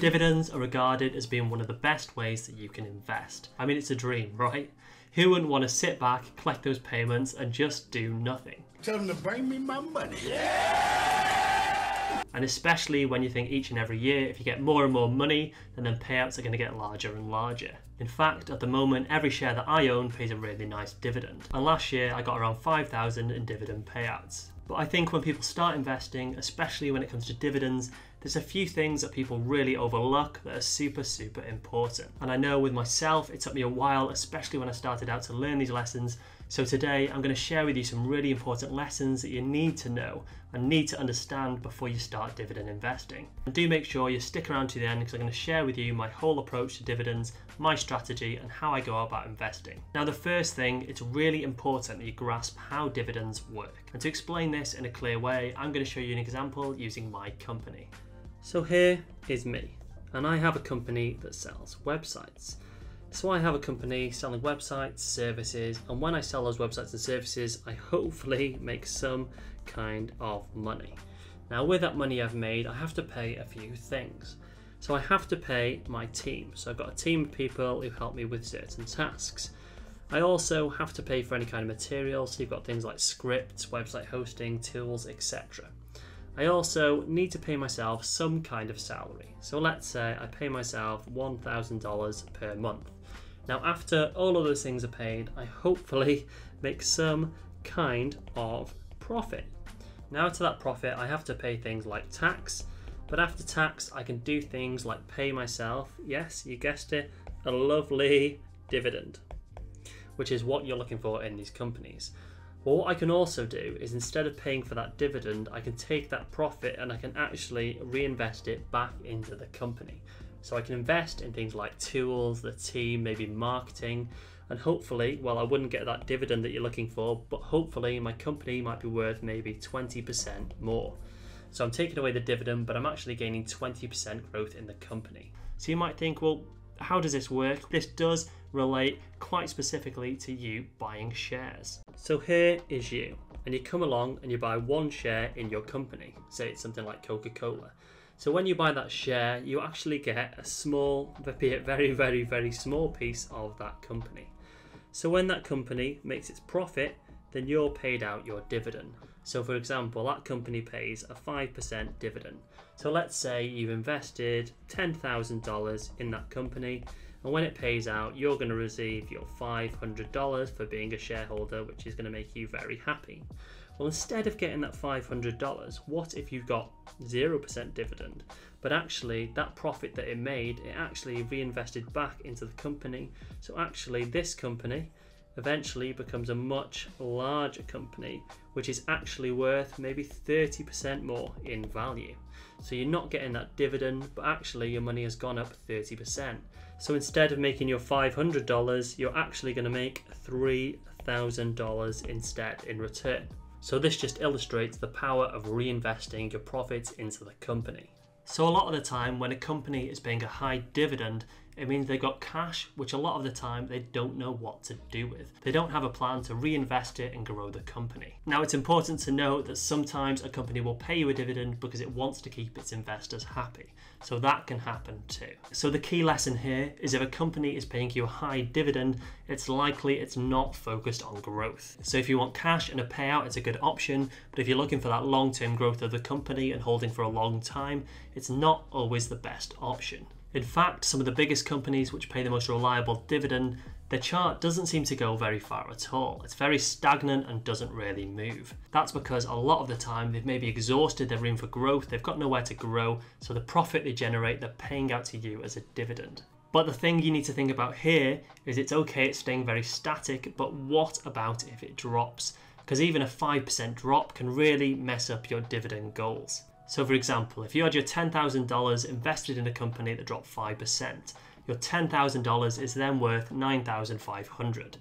Dividends are regarded as being one of the best ways that you can invest. I mean, it's a dream, right? Who wouldn't want to sit back, collect those payments, and just do nothing? Tell them to bring me my money. Yeah! And especially when you think each and every year, if you get more and more money, then then payouts are going to get larger and larger. In fact, at the moment, every share that I own pays a really nice dividend. And last year, I got around 5,000 in dividend payouts. But I think when people start investing, especially when it comes to dividends, there's a few things that people really overlook that are super, super important. And I know with myself, it took me a while, especially when I started out to learn these lessons. So today, I'm going to share with you some really important lessons that you need to know and need to understand before you start dividend investing. And do make sure you stick around to the end because I'm going to share with you my whole approach to dividends, my strategy, and how I go about investing. Now, the first thing, it's really important that you grasp how dividends work. And to explain this in a clear way, I'm going to show you an example using my company. So here is me, and I have a company that sells websites. So I have a company selling websites, services, and when I sell those websites and services, I hopefully make some kind of money. Now, with that money I've made, I have to pay a few things. So I have to pay my team. So I've got a team of people who help me with certain tasks. I also have to pay for any kind of material, so you've got things like scripts, website hosting, tools, etc. I also need to pay myself some kind of salary. So let's say I pay myself $1,000 per month. Now, after all of those things are paid, I hopefully make some kind of profit. Now, to that profit, I have to pay things like tax, but after tax, I can do things like pay myself, yes, you guessed it, a lovely dividend, which is what you're looking for in these companies. But what I can also do is instead of paying for that dividend, I can take that profit and I can actually reinvest it back into the company. So I can invest in things like tools, the team, maybe marketing, and hopefully, well, I wouldn't get that dividend that you're looking for, but hopefully my company might be worth maybe 20% more. So I'm taking away the dividend, but I'm actually gaining 20% growth in the company. So you might think, well, how does this work? This does relate quite specifically to you buying shares. So here is you, and you come along and you buy one share in your company. Say it's something like Coca Cola. So when you buy that share, you actually get a small, be it very, very, very small piece of that company. So when that company makes its profit, then you're paid out your dividend. So for example, that company pays a 5% dividend. So let's say you've invested $10,000 in that company and when it pays out, you're going to receive your $500 for being a shareholder, which is going to make you very happy. Well, instead of getting that $500, what if you got 0% dividend? But actually, that profit that it made, it actually reinvested back into the company. So, actually, this company eventually becomes a much larger company, which is actually worth maybe 30% more in value. So, you're not getting that dividend, but actually, your money has gone up 30%. So, instead of making your $500, you're actually going to make $3,000 instead in return. So this just illustrates the power of reinvesting your profits into the company. So a lot of the time when a company is paying a high dividend, it means they've got cash, which a lot of the time they don't know what to do with. They don't have a plan to reinvest it and grow the company. Now, it's important to note that sometimes a company will pay you a dividend because it wants to keep its investors happy. So that can happen too. So the key lesson here is if a company is paying you a high dividend, it's likely it's not focused on growth. So if you want cash and a payout, it's a good option. But if you're looking for that long term growth of the company and holding for a long time, it's not always the best option. In fact, some of the biggest companies which pay the most reliable dividend, their chart doesn't seem to go very far at all. It's very stagnant and doesn't really move. That's because a lot of the time they've maybe exhausted their room for growth, they've got nowhere to grow, so the profit they generate they're paying out to you as a dividend. But the thing you need to think about here is it's okay, it's staying very static, but what about if it drops? Because even a 5% drop can really mess up your dividend goals. So, for example, if you had your $10,000 invested in a company that dropped 5%, your $10,000 is then worth 9,500.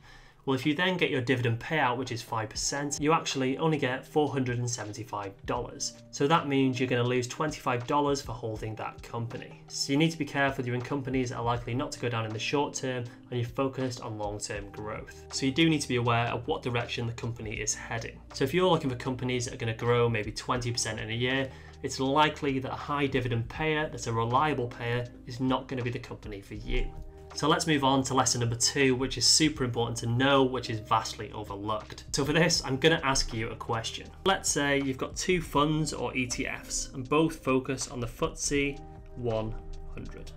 Well, if you then get your dividend payout, which is 5%, you actually only get $475. So that means you're going to lose $25 for holding that company. So you need to be careful you're in companies are likely not to go down in the short term and you're focused on long term growth. So you do need to be aware of what direction the company is heading. So if you're looking for companies that are going to grow maybe 20% in a year, it's likely that a high dividend payer that's a reliable payer is not going to be the company for you. So let's move on to lesson number two, which is super important to know, which is vastly overlooked. So for this, I'm going to ask you a question. Let's say you've got two funds or ETFs, and both focus on the FTSE 100.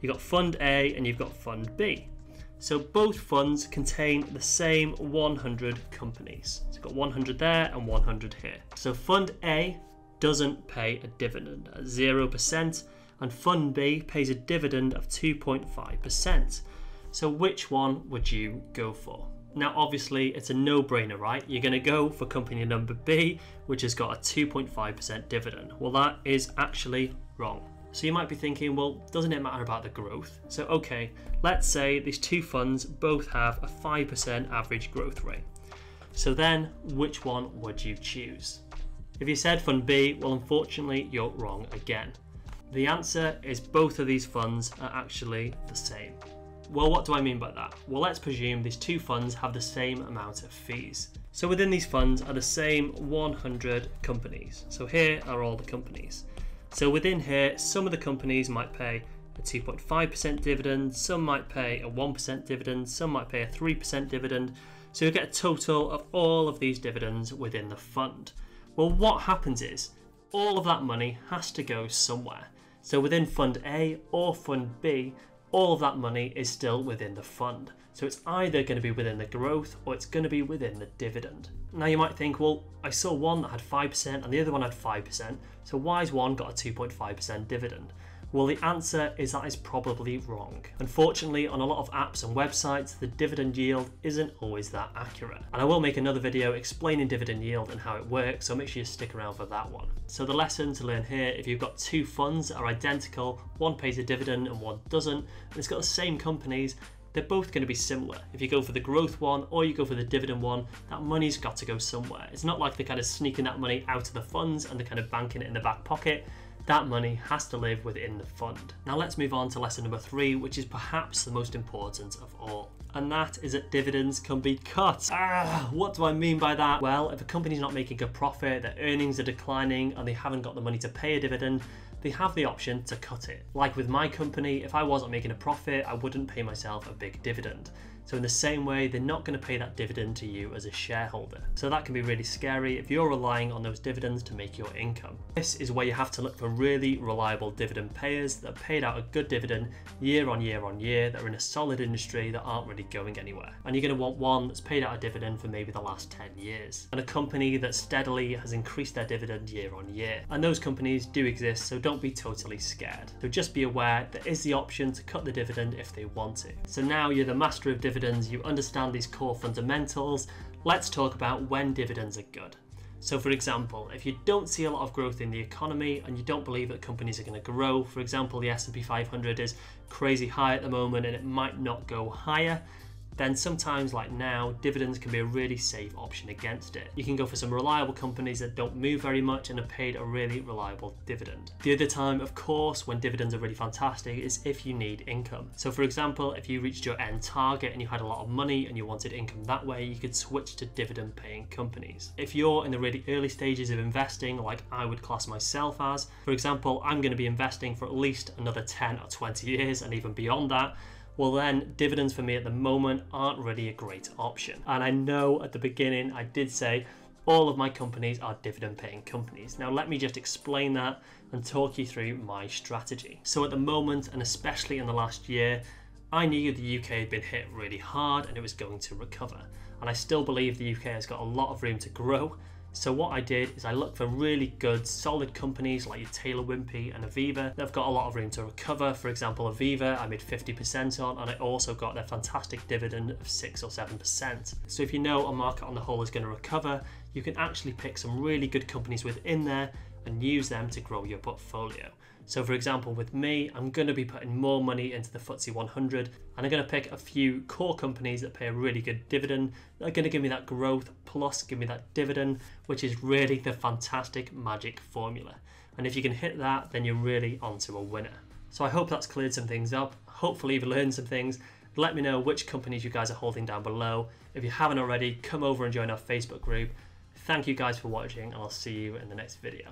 You've got Fund A and you've got Fund B. So both funds contain the same 100 companies. So you've got 100 there and 100 here. So Fund A doesn't pay a dividend at 0%, and Fund B pays a dividend of 2.5%. So which one would you go for? Now, obviously, it's a no brainer, right? You're going to go for company number B, which has got a 2.5% dividend. Well, that is actually wrong. So you might be thinking, well, doesn't it matter about the growth? So, okay, let's say these two funds both have a 5% average growth rate. So then, which one would you choose? If you said Fund B, well, unfortunately, you're wrong again. The answer is both of these funds are actually the same. Well, what do I mean by that? Well, let's presume these two funds have the same amount of fees. So within these funds are the same 100 companies. So here are all the companies. So within here, some of the companies might pay a 2.5% dividend, some might pay a 1% dividend, some might pay a 3% dividend. So you get a total of all of these dividends within the fund. Well, what happens is all of that money has to go somewhere. So within Fund A or Fund B, all of that money is still within the fund. So it's either going to be within the growth or it's going to be within the dividend. Now you might think, well, I saw one that had 5% and the other one had 5%, so why has one got a 2.5% dividend? Well, the answer is that is probably wrong. Unfortunately, on a lot of apps and websites, the dividend yield isn't always that accurate. And I will make another video explaining dividend yield and how it works, so make sure you stick around for that one. So the lesson to learn here, if you've got two funds that are identical, one pays a dividend and one doesn't, and it's got the same companies, they're both going to be similar. If you go for the growth one or you go for the dividend one, that money's got to go somewhere. It's not like they're kind of sneaking that money out of the funds and they're kind of banking it in the back pocket that money has to live within the fund. Now let's move on to lesson number three, which is perhaps the most important of all. And that is that dividends can be cut. Ah, what do I mean by that? Well, if a company's not making a profit, their earnings are declining, and they haven't got the money to pay a dividend, they have the option to cut it. Like with my company, if I wasn't making a profit, I wouldn't pay myself a big dividend. So in the same way, they're not going to pay that dividend to you as a shareholder. So that can be really scary if you're relying on those dividends to make your income. This is where you have to look for really reliable dividend payers that paid out a good dividend year on year on year that are in a solid industry that aren't really going anywhere. And you're going to want one that's paid out a dividend for maybe the last 10 years. And a company that steadily has increased their dividend year on year. And those companies do exist, so don't be totally scared. So just be aware there is the option to cut the dividend if they want to. So now you're the master of dividends dividends, you understand these core fundamentals, let's talk about when dividends are good. So for example, if you don't see a lot of growth in the economy and you don't believe that companies are going to grow, for example, the S&P 500 is crazy high at the moment and it might not go higher, then sometimes like now, dividends can be a really safe option against it. You can go for some reliable companies that don't move very much and are paid a really reliable dividend. The other time, of course, when dividends are really fantastic is if you need income. So for example, if you reached your end target and you had a lot of money and you wanted income that way, you could switch to dividend paying companies. If you're in the really early stages of investing, like I would class myself as, for example, I'm going to be investing for at least another 10 or 20 years and even beyond that, well then dividends for me at the moment aren't really a great option. And I know at the beginning I did say all of my companies are dividend paying companies. Now let me just explain that and talk you through my strategy. So at the moment, and especially in the last year, I knew the UK had been hit really hard and it was going to recover. And I still believe the UK has got a lot of room to grow so what I did is I looked for really good, solid companies like your Taylor Wimpey and Aviva. They've got a lot of room to recover. For example, Aviva I made 50% on, and I also got their fantastic dividend of 6 or 7%. So if you know a market on the whole is going to recover, you can actually pick some really good companies within there and use them to grow your portfolio. So for example, with me, I'm going to be putting more money into the FTSE 100 and I'm going to pick a few core companies that pay a really good dividend that are going to give me that growth plus give me that dividend, which is really the fantastic magic formula. And if you can hit that, then you're really onto a winner. So I hope that's cleared some things up. Hopefully you've learned some things. Let me know which companies you guys are holding down below. If you haven't already, come over and join our Facebook group Thank you guys for watching and I'll see you in the next video.